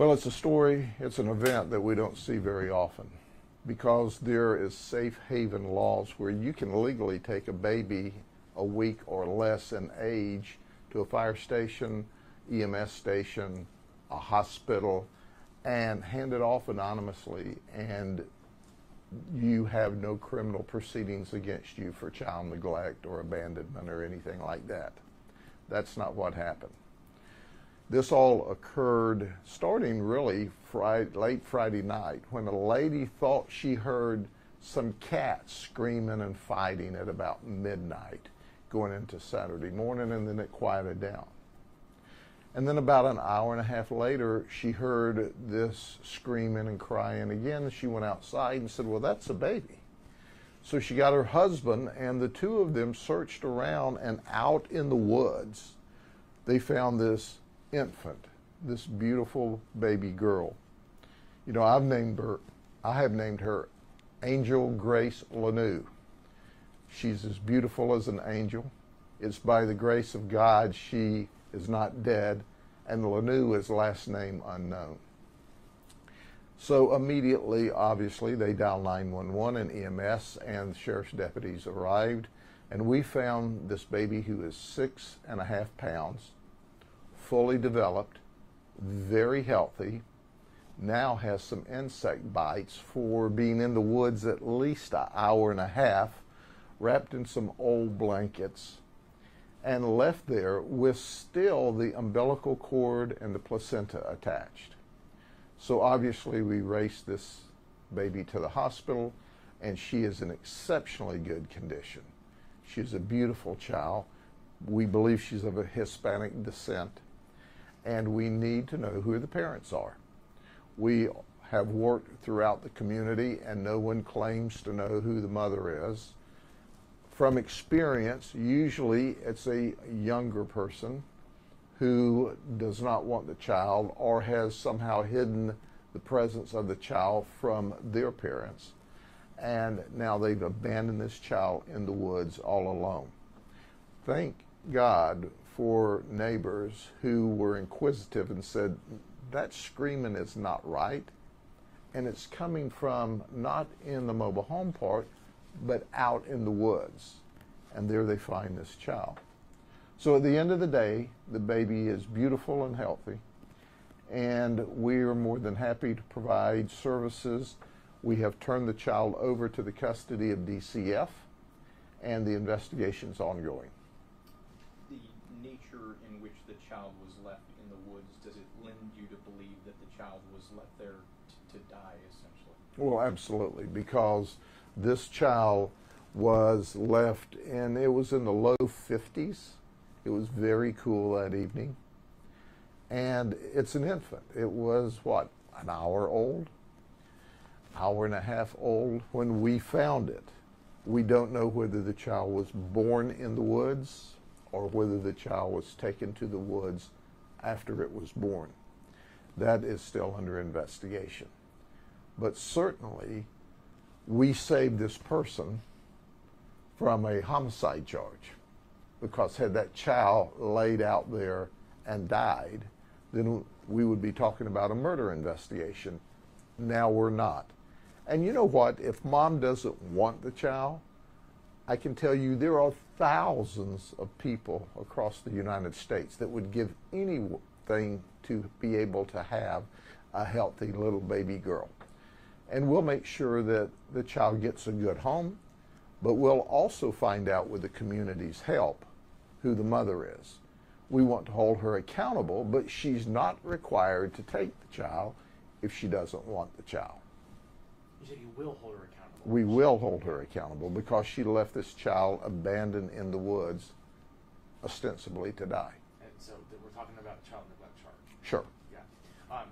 Well, it's a story, it's an event that we don't see very often because there is safe haven laws where you can legally take a baby a week or less in age to a fire station, EMS station, a hospital, and hand it off anonymously, and you have no criminal proceedings against you for child neglect or abandonment or anything like that. That's not what happened. This all occurred starting really Friday, late Friday night when a lady thought she heard some cats screaming and fighting at about midnight going into Saturday morning, and then it quieted down. And then about an hour and a half later, she heard this screaming and crying again. She went outside and said, Well, that's a baby. So she got her husband, and the two of them searched around, and out in the woods, they found this infant, this beautiful baby girl. You know, I've named her, I have named her Angel Grace Lanou. She's as beautiful as an angel. It's by the grace of God she is not dead, and Lanou is last name unknown. So immediately, obviously, they dialed 911 and EMS and sheriff's deputies arrived, and we found this baby who is six and a half pounds, fully developed, very healthy, now has some insect bites for being in the woods at least an hour and a half, wrapped in some old blankets, and left there with still the umbilical cord and the placenta attached. So obviously, we raced this baby to the hospital, and she is in exceptionally good condition. She's a beautiful child. We believe she's of a Hispanic descent, and we need to know who the parents are. We have worked throughout the community, and no one claims to know who the mother is. From experience, usually it's a younger person who does not want the child or has somehow hidden the presence of the child from their parents. And now they've abandoned this child in the woods all alone. Thank God for neighbors who were inquisitive and said, That screaming is not right. And it's coming from not in the mobile home park, but out in the woods. And there they find this child. So at the end of the day, the baby is beautiful and healthy, and we are more than happy to provide services. We have turned the child over to the custody of DCF, and the investigation is ongoing. In which the child was left in the woods, does it lend you to believe that the child was left there to die, essentially? Well, absolutely, because this child was left, and it was in the low 50s it was very cool that evening. And it's an infant. It was what, an hour old? Hour and a half old when we found it. We don't know whether the child was born in the woods or whether the child was taken to the woods after it was born. That is still under investigation. But certainly, we saved this person from a homicide charge because had that child laid out there and died, then we would be talking about a murder investigation. Now we're not. And you know what? If mom doesn't want the child, I can tell you there are thousands of people across the United States that would give anything to be able to have a healthy little baby girl. And we'll make sure that the child gets a good home, but we'll also find out with the community's help who the mother is. We want to hold her accountable, but she's not required to take the child if she doesn't want the child. You said you will hold her accountable. We will hold her accountable because she left this child abandoned in the woods, ostensibly to die. And so we're talking about child neglect charge. Sure. Yeah. Um,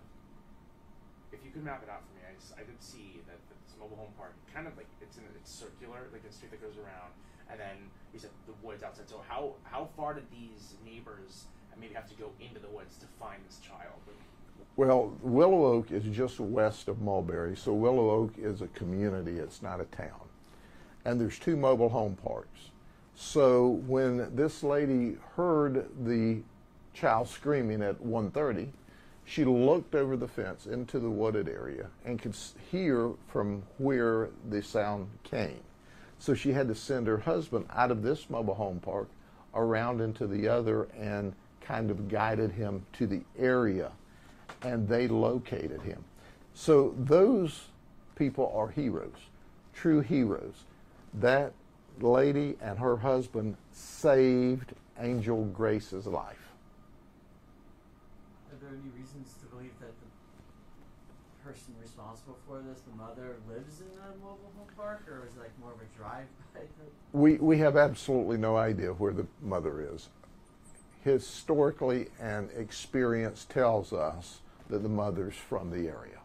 if you could map it out for me, I, I did see that this mobile home park kind of like it's in it's circular, like a street that goes around, and then you said the woods outside. So how how far did these neighbors maybe have to go into the woods to find this child? Well, Willow Oak is just west of Mulberry, so Willow Oak is a community, it's not a town. And there's two mobile home parks. So when this lady heard the child screaming at 1:30, She looked over the fence into the wooded area and could hear from where the sound came. So she had to send her husband out of this mobile home park around into the other and kind of guided him to the area and they located him. So those people are heroes, true heroes. That lady and her husband saved Angel Grace's life. Are there any reasons to believe that the person responsible for this, the mother, lives in a mobile home park, or is it like more of a drive-by? We, we have absolutely no idea where the mother is. Historically and experience tells us that the mother's from the area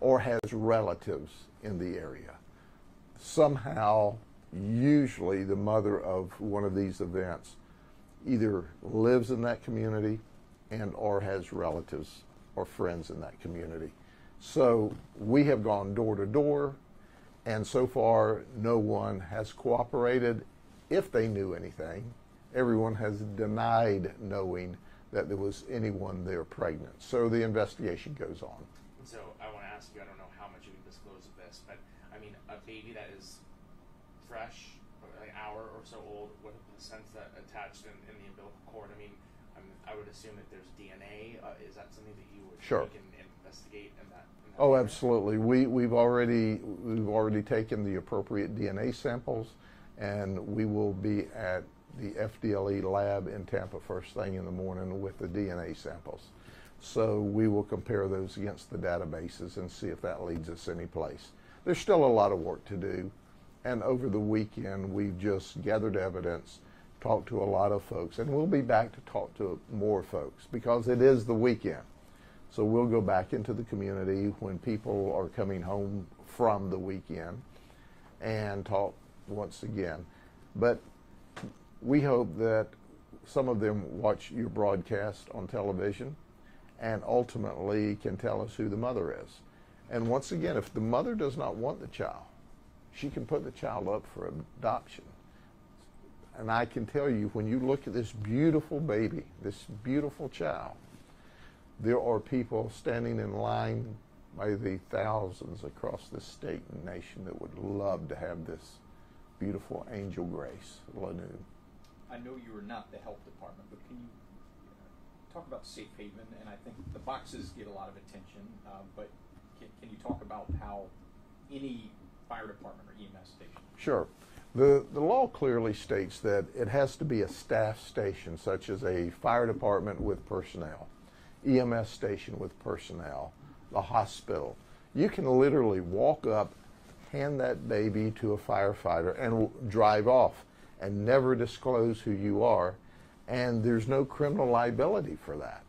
or has relatives in the area. Somehow, usually the mother of one of these events either lives in that community and or has relatives or friends in that community. So we have gone door to door and so far no one has cooperated if they knew anything. Everyone has denied knowing that there was anyone there pregnant. So the investigation goes on. So I want to ask you, I don't know how much you can disclose of this, but I mean, a baby that is fresh, an hour or so old, with a placenta attached in, in the umbilical cord, I mean, I, mean, I would assume that there's DNA. Uh, is that something that you would Sure. take and investigate in that? In that Oh, absolutely. We, we've already we've already taken the appropriate DNA samples, and we will be at the FDLE lab in Tampa first thing in the morning with the DNA samples. So we will compare those against the databases and see if that leads us any place. There's still a lot of work to do, and over the weekend we've just gathered evidence, talked to a lot of folks, and we'll be back to talk to more folks because it is the weekend. So we'll go back into the community when people are coming home from the weekend and talk once again. But we hope that some of them watch your broadcast on television and ultimately can tell us who the mother is. And once again, if the mother does not want the child, she can put the child up for adoption. And I can tell you, when you look at this beautiful baby, this beautiful child, there are people standing in line by the thousands across this state and nation that would love to have this beautiful angel grace, Lanu. I know you are not the health department, but can you uh, talk about safe haven? And I think the boxes get a lot of attention, uh, but can, can you talk about how any fire department or EMS station? Sure. The, the law clearly states that it has to be a staff station, such as a fire department with personnel, EMS station with personnel, the hospital. You can literally walk up, hand that baby to a firefighter, and drive off and never disclose who you are, and there's no criminal liability for that.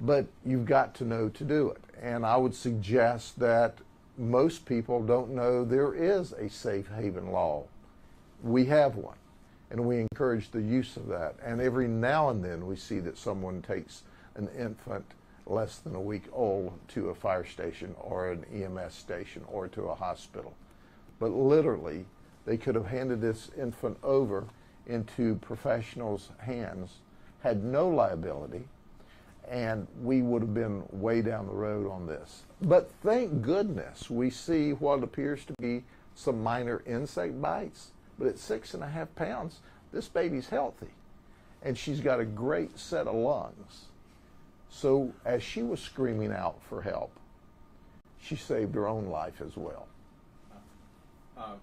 But you've got to know to do it. And I would suggest that most people don't know there is a safe haven law. We have one, and we encourage the use of that. And every now and then we see that someone takes an infant less than a week old to a fire station or an EMS station or to a hospital. But literally, they could have handed this infant over into professionals' hands, had no liability, and we would have been way down the road on this. But thank goodness we see what appears to be some minor insect bites. But at six and a half pounds, this baby's healthy. And she's got a great set of lungs. So as she was screaming out for help, she saved her own life as well. Uh,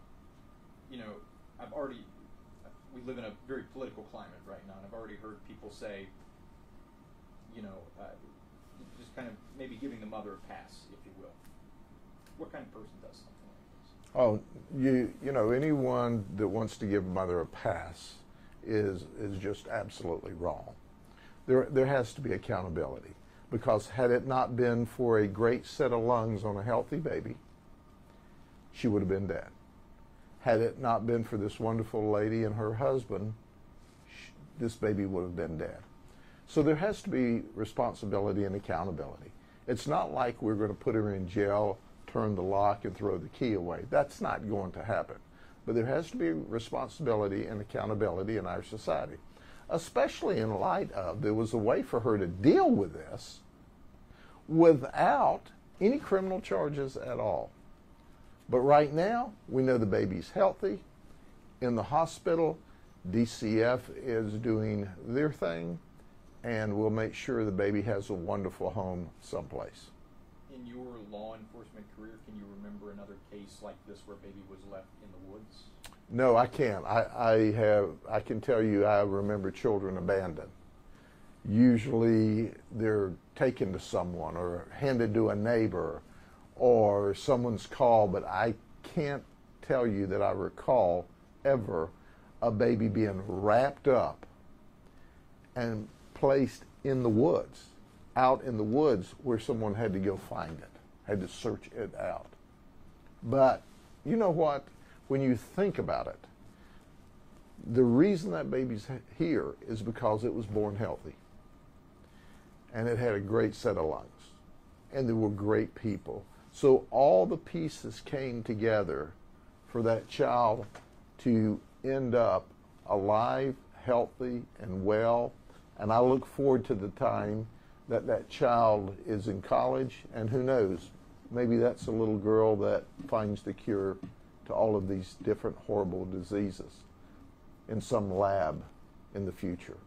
you know, I've already, we live in a very political climate right now, and I've already heard people say, you know, uh, just kind of maybe giving the mother a pass, if you will. What kind of person does something like this? Oh, you you know anyone that wants to give mother a pass is is just absolutely wrong. There there has to be accountability because had it not been for a great set of lungs on a healthy baby, she would have been dead. Had it not been for this wonderful lady and her husband, this baby would have been dead. So there has to be responsibility and accountability. It's not like we're going to put her in jail, turn the lock, and throw the key away. That's not going to happen. But there has to be responsibility and accountability in our society, especially in light of there was a way for her to deal with this without any criminal charges at all. But right now, we know the baby's healthy. In the hospital, DCF is doing their thing, and we'll make sure the baby has a wonderful home someplace. In your law enforcement career, can you remember another case like this where a baby was left in the woods? No, I can't. I, I have. I can tell you, I remember children abandoned. Usually, they're taken to someone or handed to a neighbor, or someone's call. But I can't tell you that I recall ever a baby being wrapped up and placed in the woods, out in the woods where someone had to go find it, had to search it out. But you know what? When you think about it, the reason that baby's here is because it was born healthy. And it had a great set of lungs. And there were great people. So all the pieces came together for that child to end up alive, healthy, and well. And I look forward to the time that that child is in college, and who knows, maybe that's a little girl that finds the cure to all of these different horrible diseases in some lab in the future.